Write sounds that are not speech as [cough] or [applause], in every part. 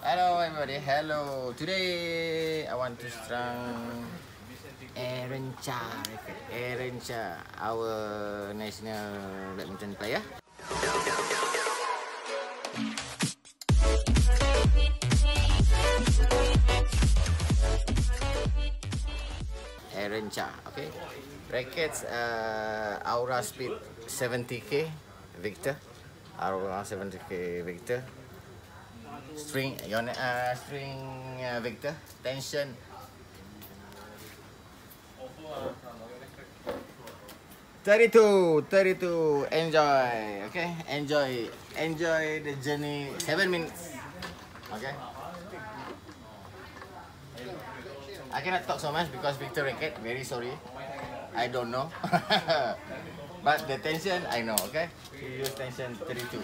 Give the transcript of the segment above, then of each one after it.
Hello everybody, hello. Today I want to strong Aaron Cha. Aaron Cha, our national badminton player. Aaron Cha, okay. Rackets uh, Aura Speed 70k Victor. Aura 70k Victor. String, your uh, string uh, Victor. Tension. Thirty-two, thirty-two. Enjoy, okay? Enjoy, enjoy the journey. Seven minutes, okay? I cannot talk so much because Victor Racket. Very sorry. I don't know. [laughs] but the tension, I know, okay? You use tension 32.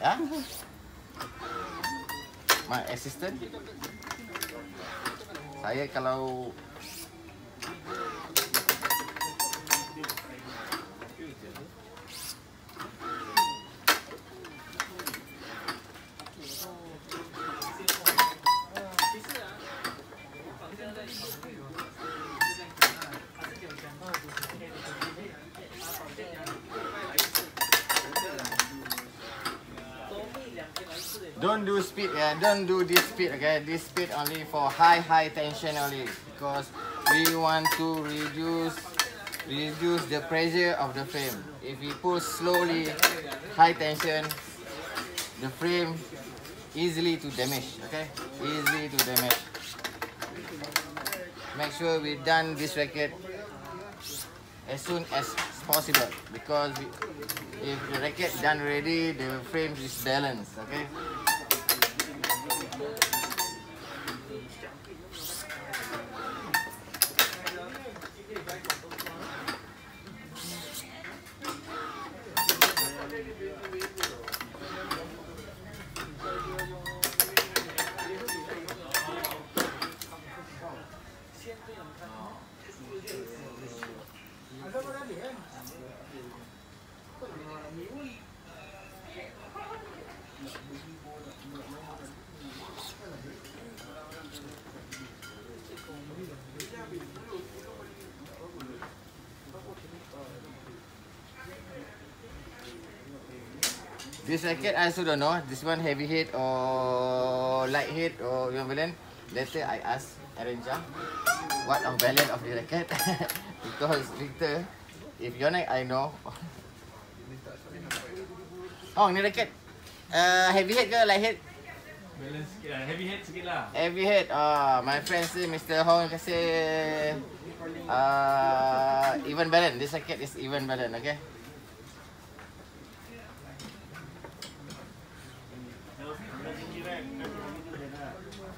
Yeah. My assistant. Saya kalau Don't do speed, yeah. Don't do this speed, okay. This speed only for high, high tension only because we want to reduce, reduce the pressure of the frame. If we pull slowly, high tension, the frame easily to damage, okay. Easily to damage. Make sure we done this racket as soon as possible because if the racket done already, the frame is balanced, okay. This racket I also don't know. This one heavy hit or light hit or you balance. Later I ask Aranja what of balance of the racket [laughs] because Victor, if neck I know. [laughs] Oh ni racket. Uh, heavy hit ke light hit? Balance sikit lah, heavy head sikit lah. Heavy hit. Ah, my friend say Mr. Hong kasi uh, even balance. This racket is even balance, okay?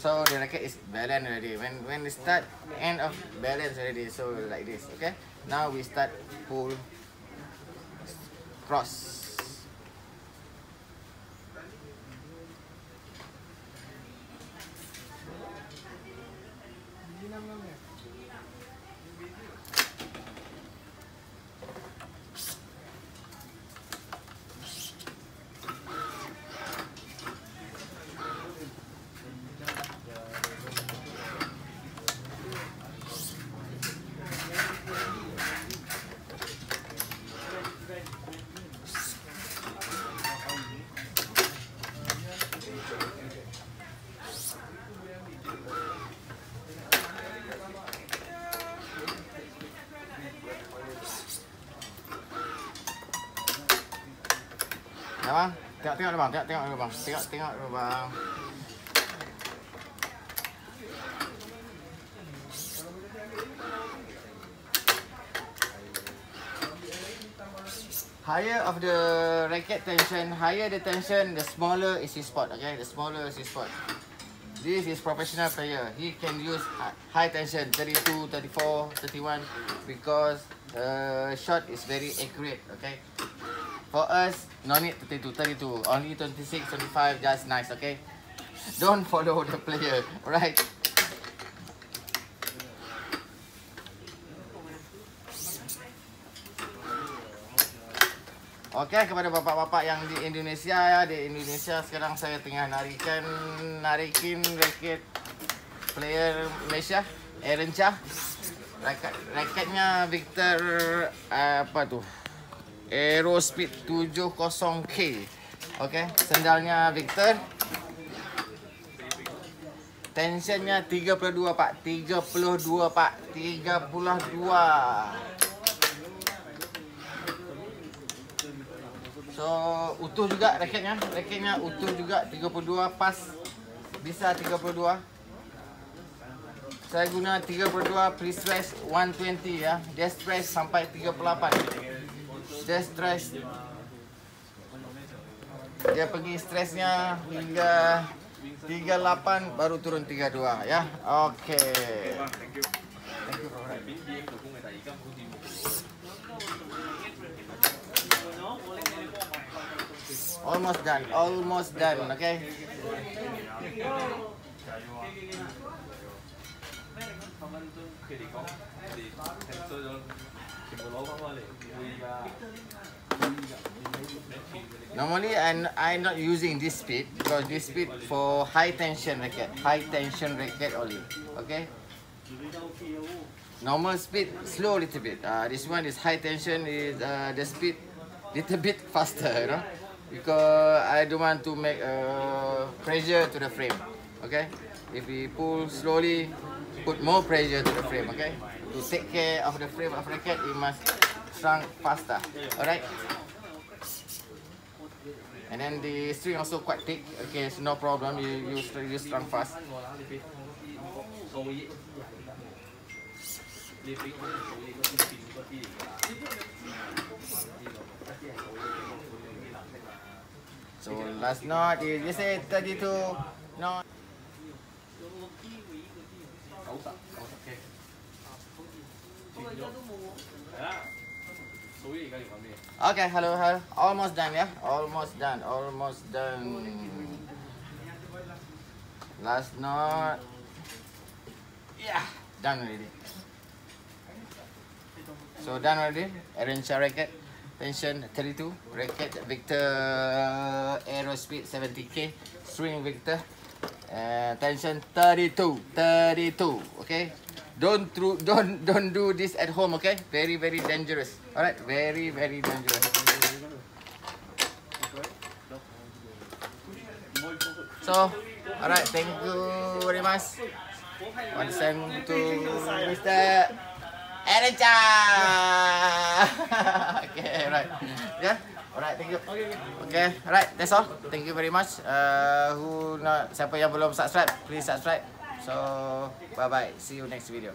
So the racket is balanced already. When when we start end of balance already. So like this. Okay. Now we start pull cross. Dulu bang, tengok-tengok dulu bang. Tengok-tengok dulu bang. Higher of the racket tension, higher the tension, the smaller is his spot. Okay, the smaller is his spot. This is professional player. He can use hi- high tension, 32, 34, 31, because the shot is very accurate. Okay. For us, no need 32, 32. Only 26, 25, just nice. Okay. Don't follow the player. Right. Okey kepada bapak-bapak yang di Indonesia ya di Indonesia sekarang saya tengah narikan narikin raket player Malaysia Aaron Chah. Raket raketnya Victor uh, apa tu? Aero Speed 70K. Okey, sendalnya Victor. Tensionnya 32 pak, 32 pak, 32. So utuh juga raketnya. Raketnya utuh juga 32 pas bisa 32. Saya guna 32 pre stress 120 ya. Dia stress sampai 38. Dia stress dia pergi stresnya hingga 38 baru turun 32 ya. Okey. Almost done. Almost done. Okay. Là Normally, I'm, I'm not using this speed because this speed for high tension racket, high tension racket only. Okay. Normal speed slow little bit. Uh, this one is high tension is uh, the speed little bit [laughs] faster, you know, because I don't want to make uh, pressure to the frame. Okay. If we pull slowly, put more pressure to the frame. Okay. To take care of the frame of racket, you must shrunk faster. Alright. And then the string also quite thick. Okay, so no problem. You you you strong fast. So last knot is you say 32 Okay, hello, hello. Almost done, yeah. Almost done. Almost done. Last knot. Yeah, done already. So done already. Arrange racket. Tension 32. Racket Victor Aerospeed 70k. String Victor. Uh, tension 32. 32. Okay. Don't tru- don't don't do this at home. Okay. Very very dangerous. All right. Very very dangerous. So, all right. Thank you very much. To send to. Aaron Chan. okay, right. Yeah. Alright, thank you. Okay, alright, that's all. Thank you very much. Uh, who not siapa yang belum subscribe, please subscribe. So, bye-bye. See you next video.